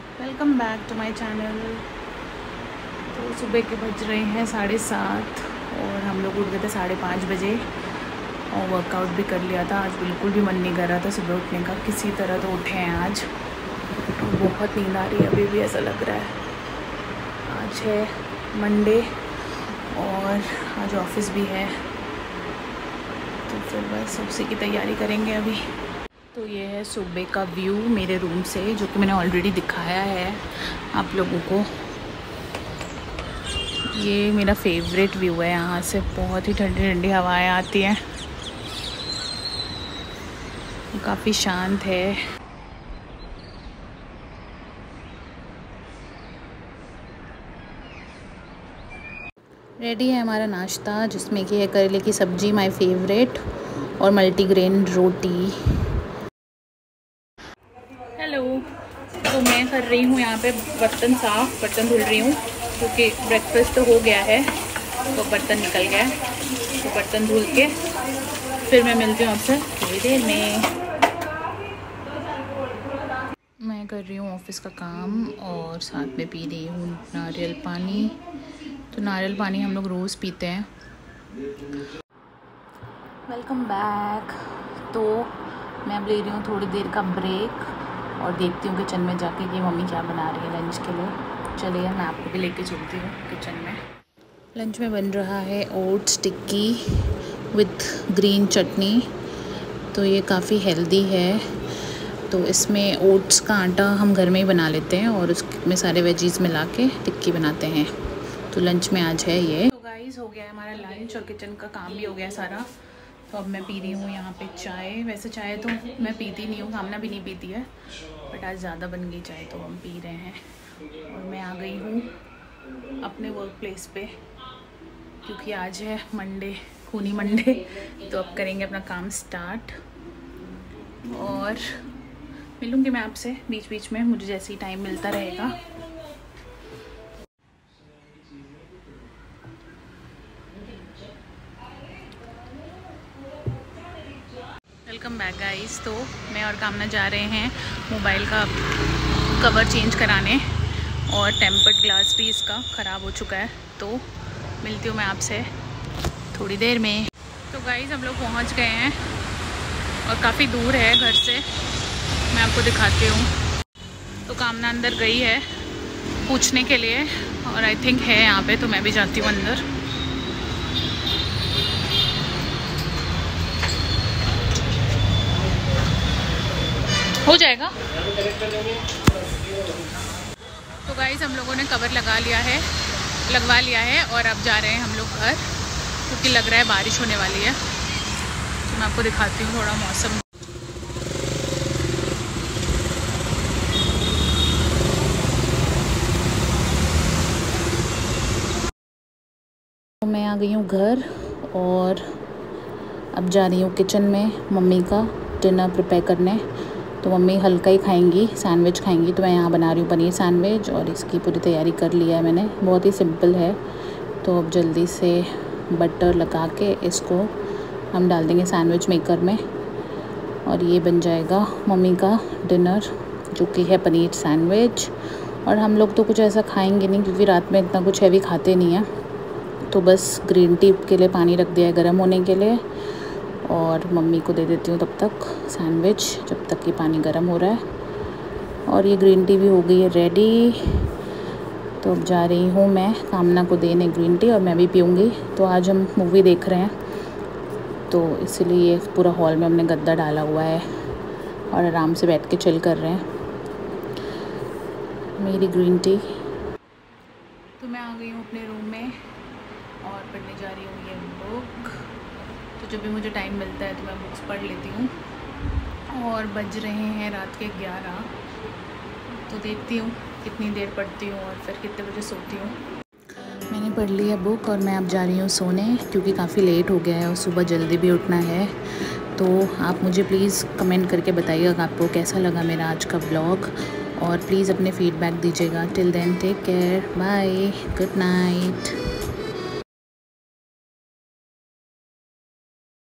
My channel तो सुबह के बज रहे हैं साढ़े सात और हम लोग उठ गए थे साढ़े पाँच बजे और वर्कआउट भी कर लिया था। आज बिल्कुल भी मन नहीं कर रहा था सुबह उठने का। किसी तरह तो उठे हैं आज। बहुत नींद आ रही है, अभी भी ऐसा लग रहा है। आज है मंडे और आज ऑफ़िस भी है। तो फिर बस उसी की तैयारी करेंगे अभी। तो ये है सुबह का व्यू मेरे रूम से, जो कि मैंने ऑलरेडी दिखाया है आप लोगों को। ये मेरा फेवरेट व्यू है यहाँ से, बहुत ही ठंडी ठंडी हवाएँ आती हैं। काफ़ी शांत है। रेडी है हमारा नाश्ता, जिसमें कि है करेले की सब्ज़ी माय फेवरेट और मल्टीग्रेन रोटी तो मैं कर रही हूँ यहाँ पे बर्तन साफ़, बर्तन धुल रही हूँ, क्योंकि ब्रेकफास्ट तो हो गया है तो बर्तन निकल गया तो बर्तन धुल के फिर मैं मिलती हूँ आपसे थोड़ी देर में। मैं कर रही हूँ ऑफ़िस का काम और साथ में पी रही हूँ नारियल पानी। तो नारियल पानी हम लोग रोज़ पीते हैं। वेलकम बैक तो मैं अब ले रही हूँ थोड़ी देर का ब्रेक और देखती हूँ किचन में जाके कि मम्मी क्या बना रही है लंच के लिए। चलिए मैं आपको भी लेके चलती हूँ किचन में। लंच में बन रहा है ओट्स टिक्की विथ ग्रीन चटनी। तो ये काफ़ी हेल्दी है। तो इसमें ओट्स का आटा हम घर में ही बना लेते हैं और उसमें सारे वेजीज मिला के टिक्की बनाते हैं। तो लंच में आज है ये। तो गाइस हो गया है हमारा लंच और किचन का काम भी हो गया सारा। तो अब मैं पी रही हूँ यहाँ पे चाय। वैसे चाय तो मैं पीती नहीं हूँ कामना भी नहीं पीती है। बट आज ज़्यादा बन गई चाय तो हम पी रहे हैं। और मैं आ गई हूँ अपने वर्क प्लेस पे, क्योंकि आज है मंडे खूनी मंडे तो अब करेंगे अपना काम स्टार्ट और मिलूँगी मैं आपसे बीच बीच में, मुझे जैसे ही टाइम मिलता रहेगा। वेलकम बैक गाइस तो मैं और कामना जा रहे हैं मोबाइल का कवर चेंज कराने और टेम्पर्ड ग्लास भी इसका ख़राब हो चुका है। तो मिलती हूँ मैं आपसे थोड़ी देर में। तो गाइस हम लोग पहुँच गए हैं और काफ़ी दूर है घर से। मैं आपको दिखाती हूँ। तो कामना अंदर गई है पूछने के लिए और आई थिंक है यहाँ पे तो मैं भी जाती हूँ अंदर। हो जाएगा। तो गाइज़ हम लोगों ने कवर लगा लिया है, लगवा लिया है और अब जा रहे हैं हम लोग घर, क्योंकि लग रहा है बारिश होने वाली है। तो मैं आपको दिखाती हूँ थोड़ा मौसम। तो मैं आ गई हूँ घर और अब जा रही हूँ किचन में मम्मी का डिनर प्रिपेयर करने। तो मम्मी हल्का ही खाएँगी सैंडविच खाएँगी तो मैं यहाँ बना रही हूँ पनीर सैंडविच और इसकी पूरी तैयारी कर लिया है मैंने। बहुत ही सिंपल है। तो अब जल्दी से बटर लगा के इसको हम डाल देंगे सैंडविच मेकर में और ये बन जाएगा मम्मी का डिनर जो कि है पनीर सैंडविच और हम लोग तो कुछ ऐसा खाएँगे नहीं, क्योंकि रात में इतना कुछ हैवी खाते नहीं हैं। तो बस ग्रीन टी के लिए पानी रख दिया है गर्म होने के लिए। और मम्मी को दे देती हूँ तब तक सैंडविच, जब तक कि पानी गर्म हो रहा है। और ये ग्रीन टी भी हो गई है रेडी तो अब जा रही हूँ मैं कामना को देने ग्रीन टी और मैं भी पीऊँगी। तो आज हम मूवी देख रहे हैं। तो इसीलिए पूरा हॉल में हमने गद्दा डाला हुआ है और आराम से बैठ के चिल कर रहे हैं। मेरी ग्रीन टी तो मैं आ गई हूँ अपने रूम में और पढ़ने जा रही हूँ ये बुक जब भी मुझे टाइम मिलता है तो मैं बुक्स पढ़ लेती हूँ। और बज रहे हैं रात के ग्यारह। तो देखती हूँ कितनी देर पढ़ती हूँ और फिर कितने बजे सोती हूँ। मैंने पढ़ ली है बुक और मैं अब जा रही हूँ सोने क्योंकि काफ़ी लेट हो गया है और सुबह जल्दी भी उठना है। तो आप मुझे प्लीज़ कमेंट करके बताइएगा आपको कैसा लगा मेरा आज का ब्लॉग और प्लीज़ अपने फीडबैक दीजिएगा। Till then take care bye good night